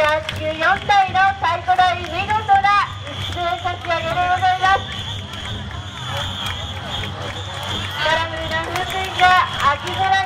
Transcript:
４体の太鼓台見事な一斉差し上げでございます。カラフルな風景が秋空